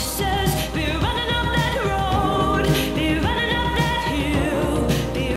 say